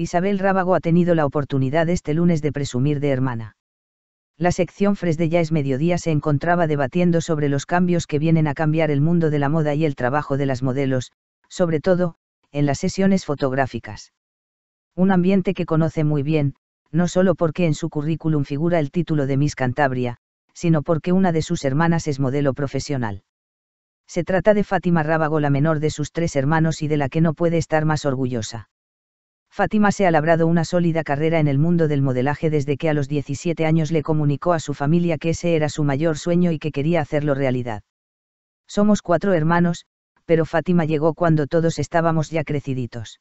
Isabel Rábago ha tenido la oportunidad este lunes de presumir de hermana. La sección Fres de Ya es Mediodía se encontraba debatiendo sobre los cambios que vienen a cambiar el mundo de la moda y el trabajo de las modelos, sobre todo, en las sesiones fotográficas. Un ambiente que conoce muy bien, no solo porque en su currículum figura el título de Miss Cantabria, sino porque una de sus hermanas es modelo profesional. Se trata de Fátima Rábago, la menor de sus tres hermanos y de la que no puede estar más orgullosa. Fátima se ha labrado una sólida carrera en el mundo del modelaje desde que a los 17 años le comunicó a su familia que ese era su mayor sueño y que quería hacerlo realidad. Somos cuatro hermanos, pero Fátima llegó cuando todos estábamos ya creciditos.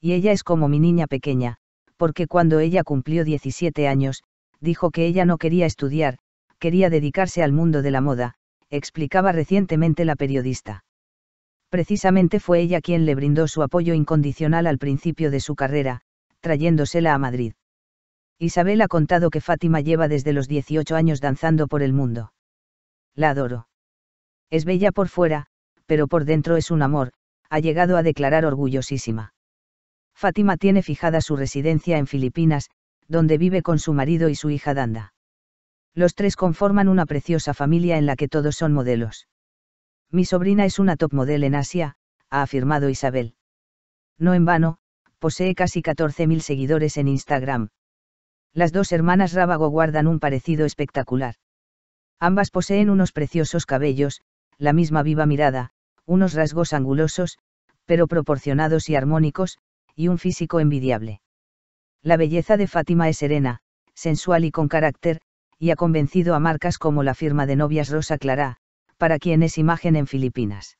Y ella es como mi niña pequeña, porque cuando ella cumplió 17 años, dijo que ella no quería estudiar, quería dedicarse al mundo de la moda, explicaba recientemente la periodista precisamente fue ella quien le brindó su apoyo incondicional al principio de su carrera, trayéndosela a Madrid. Isabel ha contado que Fátima lleva desde los 18 años danzando por el mundo. La adoro. Es bella por fuera, pero por dentro es un amor, ha llegado a declarar orgullosísima. Fátima tiene fijada su residencia en Filipinas, donde vive con su marido y su hija Danda. Los tres conforman una preciosa familia en la que todos son modelos. Mi sobrina es una top model en Asia, ha afirmado Isabel. No en vano, posee casi 14.000 seguidores en Instagram. Las dos hermanas Rábago guardan un parecido espectacular. Ambas poseen unos preciosos cabellos, la misma viva mirada, unos rasgos angulosos, pero proporcionados y armónicos, y un físico envidiable. La belleza de Fátima es serena, sensual y con carácter, y ha convencido a marcas como la firma de novias Rosa Clara, para quien es imagen en Filipinas.